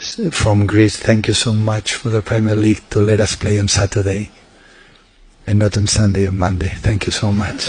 from Greece, thank you so much for the Premier League to let us play on Saturday and not on Sunday or Monday. Thank you so much.